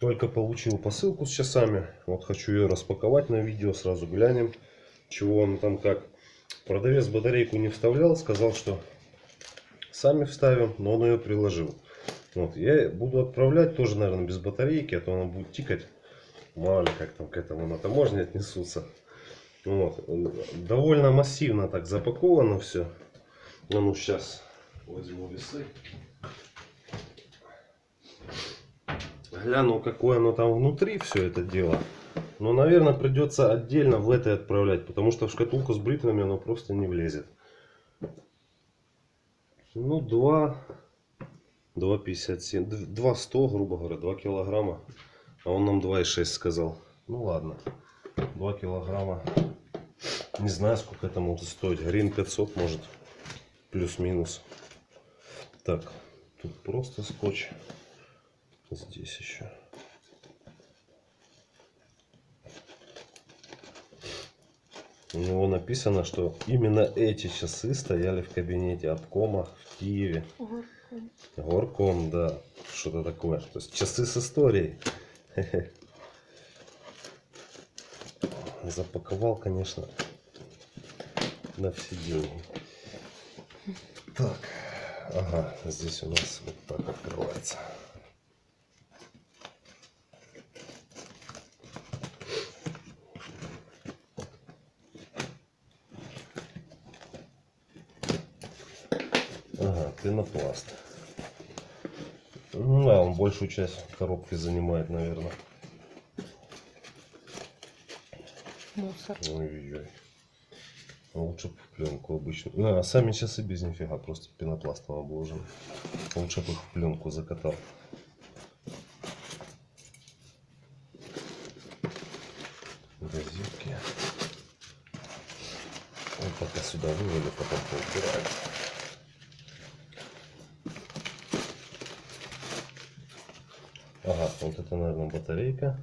Только получил посылку с часами. Вот хочу ее распаковать на видео. Сразу глянем, чего он там как. Продавец батарейку не вставлял. Сказал, что сами вставим, но он ее приложил. Вот, я буду отправлять тоже, наверное, без батарейки, а то она будет тикать. Мало ли, как там к этому на таможне отнесутся. Вот. Довольно массивно так запаковано все. Ну, ну сейчас возьму весы. Гляну, какое оно там внутри все это дело. Но, наверное, придется отдельно в это отправлять, потому что в шкатулку с бритвами оно просто не влезет. Ну, 2... 2,57. 2,100, грубо говоря, 2 килограмма. А он нам 2,6 сказал. Ну, ладно. 2 килограмма. Не знаю, сколько это может стоить. Грин 500, может. Плюс-минус. Так, тут просто скотч. Здесь еще. У него написано, что именно эти часы стояли в кабинете обкома в Киеве. Горком. Горком, да. Что-то такое. То есть часы с историей. Запаковал, конечно, на все деньги. Так. Ага, здесь у нас вот так открывается. Ага, пенопласт. Ну да, он большую часть коробки занимает, наверное. Мусор. Ой-ой-ой. А Лучше пленку обычно. А, сами часы без нифига, просто пенопластом обложены. Лучше бы их в пленку закатал. Газетки. Вот пока сюда вывели, потом поубирают. Ага, вот это, наверное, батарейка.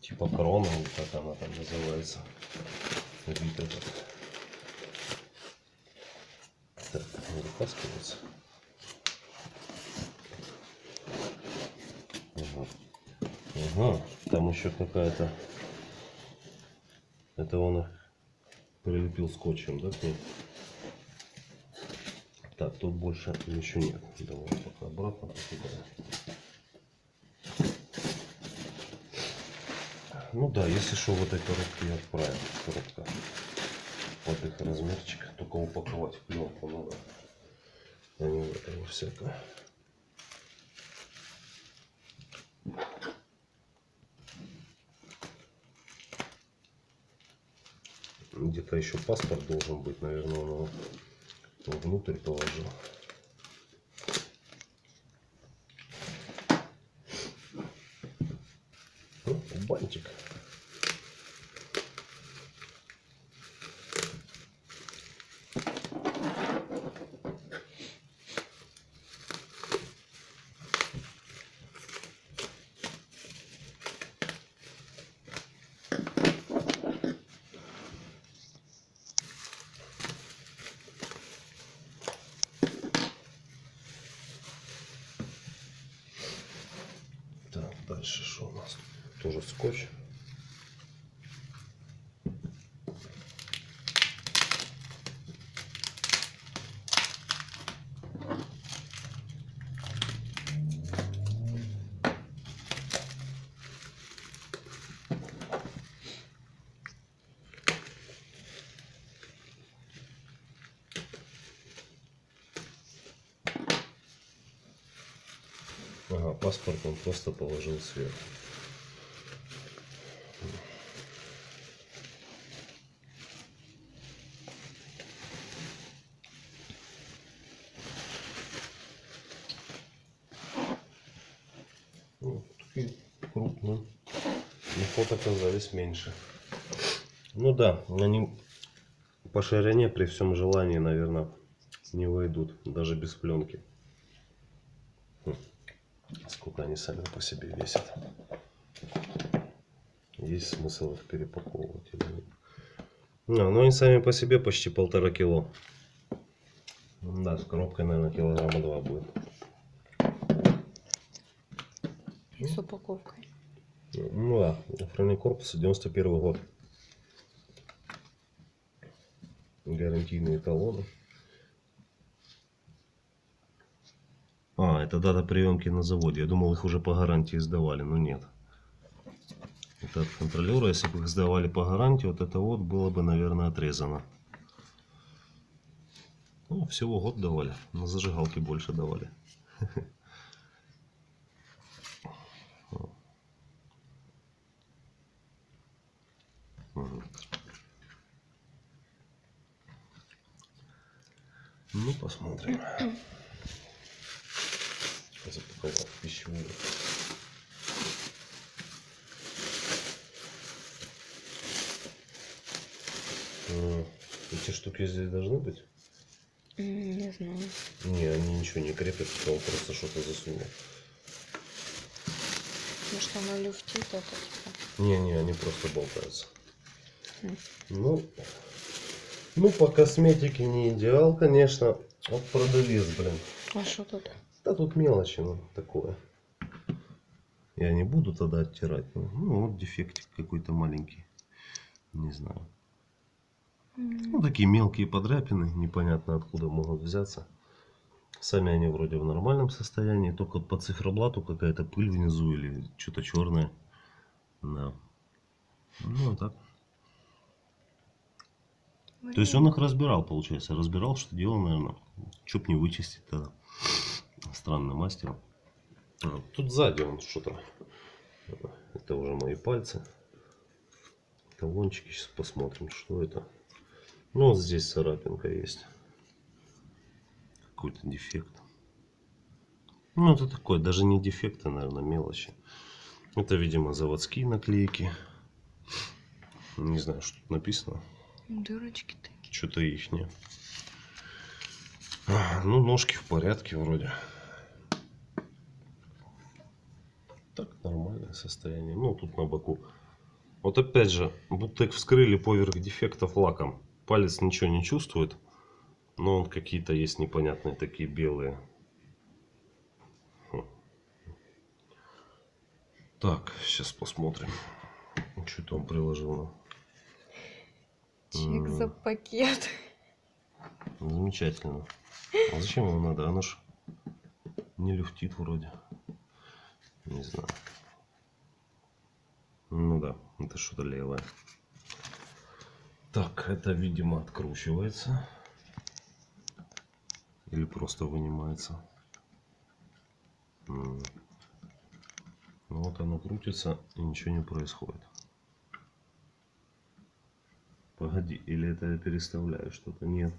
Типа крона, как она там называется. Вид этот. Так, не вытаскивается. Ага. Ага, там еще какая-то... Это он их прилепил скотчем, да, к ней? Так, тут больше ничего нет. Давай пока обратно покидаем. Ну да, если что, в этой коробке я отправим. Коробка под их размерчик. Только упаковать в пленку надо. А не в это во всякое. Где-то еще паспорт должен быть, наверное, он его внутрь положил. Ну, бантик. Так, дальше что у нас? Тоже скотч. Ага, паспорт он просто положил сверху. Ну, такие крупные. Но фото оказались меньше. Ну да, они по ширине при всем желании, наверное, не войдут, даже без пленки. Они сами по себе весят. Есть смысл их перепаковывать или нет? А, ну они сами по себе почти полтора кило. Да, с коробкой, наверное, килограмма два будет. И с упаковкой. Ну да, охранный корпус 91 год. Гарантийные талоны. Это дата приемки на заводе. Я думал, их уже по гарантии сдавали, но нет. Это от контролера, если бы их сдавали по гарантии, вот это вот было бы, наверное, отрезано. Ну, всего год давали. На зажигалке больше давали. Ну, посмотрим. В пищевую. Эти штуки здесь должны быть? Не знаю. Не, они ничего не крепят, он просто что-то засунул. Может, оно люфтит это типа. Не-не, они просто болтаются. М. Ну, ну, по косметике не идеал, конечно. Вот продавец, блин. А что тут? Да тут мелочи, ну, такое. Я не буду тогда оттирать. Ну, ну, вот дефектик какой-то маленький. Не знаю. Ну, такие мелкие подряпины, непонятно откуда могут взяться. Сами они вроде в нормальном состоянии, только по циферблату какая-то пыль внизу или что-то черное. Да. Ну, а так. То есть он их разбирал, получается. Разбирал, что делал, наверное. Чё б не вычистить тогда. Странный мастер. А, Тут сзади он что-то. Это уже мои пальцы. Талончики. Сейчас посмотрим, что это. Ну, вот здесь царапинка есть. Какой-то дефект. Ну, это такое, даже не дефекты, наверное, мелочи. Это, видимо, заводские наклейки. Не знаю, что тут написано. Дырочки такие. Что-то их. Ну, ножки в порядке вроде. Так, нормальное состояние. Ну, тут на боку. Вот опять же, их вскрыли поверх дефектов лаком. Палец ничего не чувствует. Но он какие-то есть непонятные такие белые. Хм. Так, сейчас посмотрим. Что там приложил. Чек М. за пакет. Замечательно. А зачем ему надо? Она ж не люфтит вроде. Не знаю. Ну да, это что-то левое. Так, это, видимо, откручивается. Или просто вынимается. Ну вот оно крутится и ничего не происходит. Погоди, или это я переставляю что-то? Нет,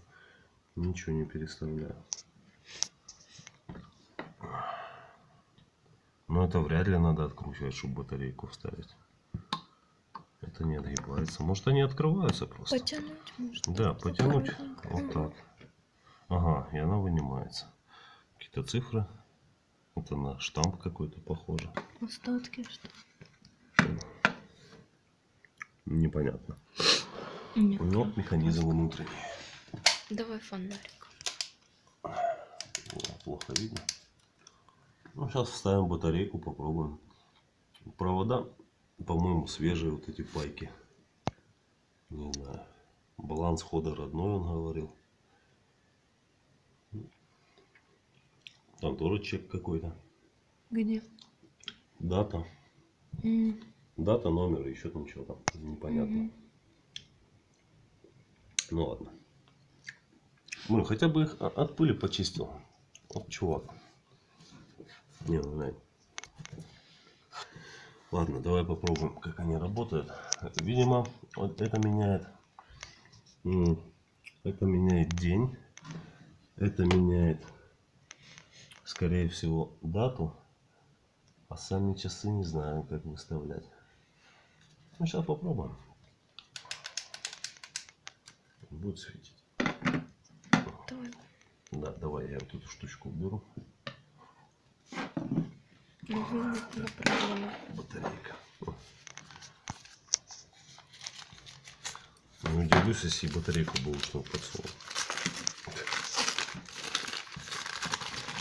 ничего не переставляю. Но это вряд ли надо откручивать, чтобы батарейку вставить. Это не отгибается. Может они открываются просто? Потянуть может. Да, потянуть вот так. Ага, и она вынимается. Какие-то цифры. Это на штамп какой-то похоже. Остатки что? Непонятно. Нет. Но механизм внутренний. Давай фонарик. Плохо видно. Ну, сейчас вставим батарейку, попробуем. Провода, по-моему, свежие вот эти пайки. Не знаю. Баланс хода родной, он говорил. Там тоже чек какой-то. Где? Дата. М, Дата, номер, еще там что-то. Непонятно. Мгм. Ну ладно. Ну, хотя бы их от пыли почистил. Вот чувак. Не, ну. Ладно, давай попробуем, как они работают. Видимо, вот это меняет. Это меняет день. Это меняет, скорее всего, дату. А сами часы не знаю, как выставлять. Ну, сейчас попробуем. Будет светить. Давай. Да, давай я вот эту штучку уберу. Проблема. Батарейка. Не удивлюсь, если батарейку бэушную подсунул.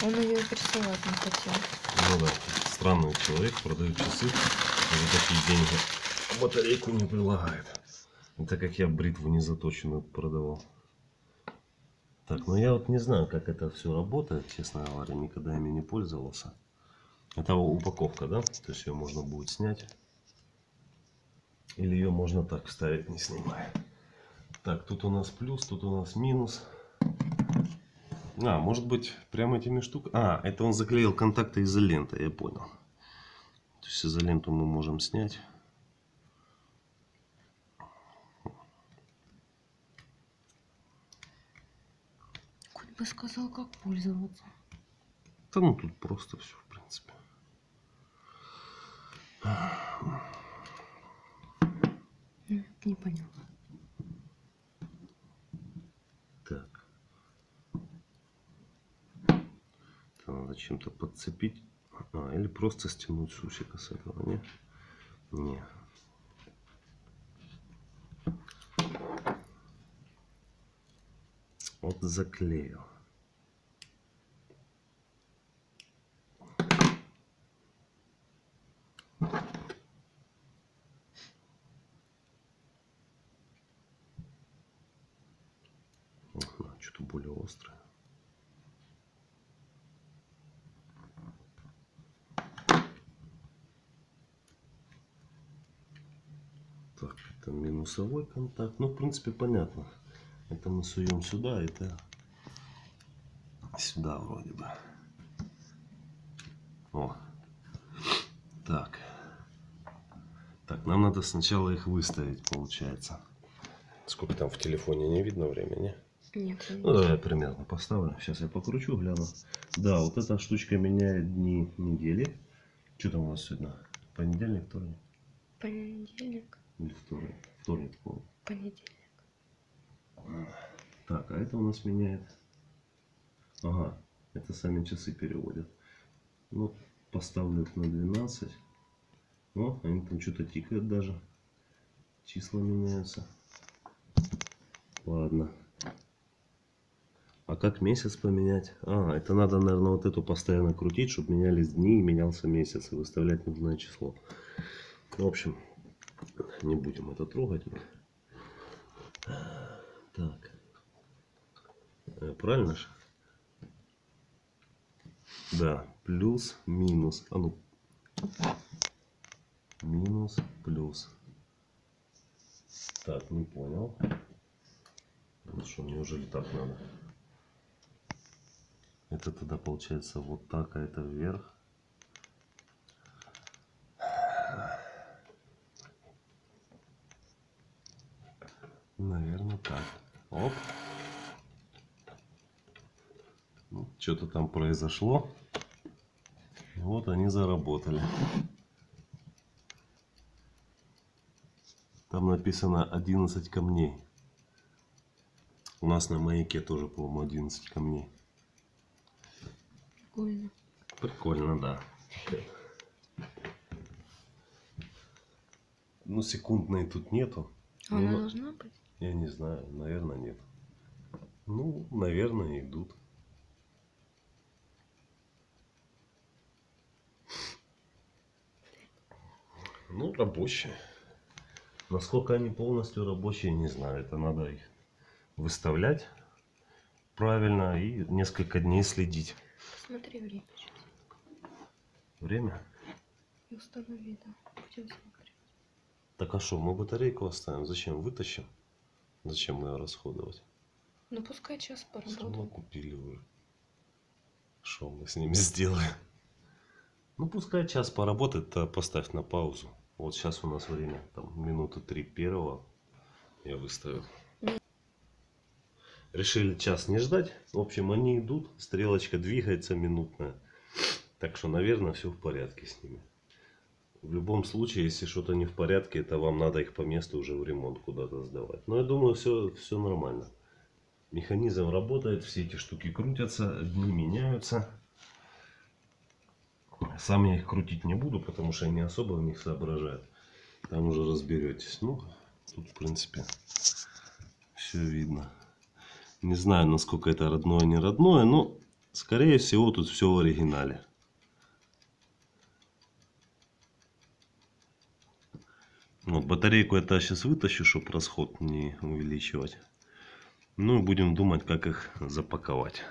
Он ее прессовать не хотел. Ну да, странный человек, продает часы, а за такие деньги батарейку не предлагает. Это как я бритву незаточенную продавал. Так, ну я вот не знаю, как это все работает, честно говоря, никогда ими не пользовался. Это упаковка, да? То есть ее можно будет снять. Или ее можно так вставить, не снимая. Так, тут у нас плюс, тут у нас минус. А, может быть, прямо этими штуками. А, это он заклеил контакты изолентой, я понял. То есть изоленту мы можем снять. Хоть бы сказал, как пользоваться. Да ну тут просто все, в принципе. Не поняла. Так. Это надо чем-то подцепить. А, или просто стянуть с с этого, не? Не. Вот заклеил. Ага, что-то более острое. Это минусовой контакт. Ну, в принципе, понятно. Это мы суем сюда, это сюда вроде бы. О. Так. Так, нам надо сначала их выставить, получается. Сколько там в телефоне не видно времени? Нет, не Ну, давай я примерно поставлю. Сейчас я покручу, гляну. Да, вот эта штучка меняет дни недели. Что там у нас сегодня? Понедельник, вторник? Понедельник. Или вторник? Вторник, по Понедельник. Так, а это у нас меняет... Ага, это сами часы переводят. Ну, поставлю их на 12. О, они там что-то тикают даже. Числа меняются. Ладно. А как месяц поменять? А, это надо, наверное, вот эту постоянно крутить, чтобы менялись дни и менялся месяц. И выставлять нужное число. В общем, не будем это трогать. Так. Э, Правильно же? Да, плюс, минус. А ну. Минус, плюс. Так, не понял. Ну что, неужели так надо? Это тогда получается вот так, а это вверх. Наверное, так. Оп. Ну, что-то там произошло. Вот они заработали. Там написано 11 камней. У нас на маяке тоже, по-моему, 11 камней. Прикольно. Прикольно, да. Ну, секундной тут нету. Она Ну, должна быть? Я не знаю, наверное, нет. Ну, наверное, идут. Ну, рабочие. Насколько они полностью рабочие, не знаю. Это надо их выставлять правильно и несколько дней следить. Смотри время сейчас. Время? И установи, да. Будем смотреть. Так а что, мы батарейку оставим? Зачем? Вытащим? Зачем ее расходовать? Ну пускай час Все поработает. купили уже. Что мы с ними сделаем? Ну, пускай час поработает, то поставь на паузу. Вот сейчас у нас время, там, минуты три первого я выставил. Решили час не ждать. В общем, они идут, стрелочка двигается минутная. Так что, наверное, все в порядке с ними. В любом случае, если что-то не в порядке, это вам надо их по месту уже в ремонт куда-то сдавать. Но я думаю, все, все нормально. Механизм работает, все эти штуки крутятся, дни меняются. Сам я их крутить не буду, потому что я не особо в них соображаю. Там уже разберетесь. Ну, тут, в принципе, все видно. Не знаю, насколько это родное, не родное, но, скорее всего, тут все в оригинале. Вот, батарейку я сейчас вытащу, чтобы расход не увеличивать. Ну и будем думать, как их запаковать.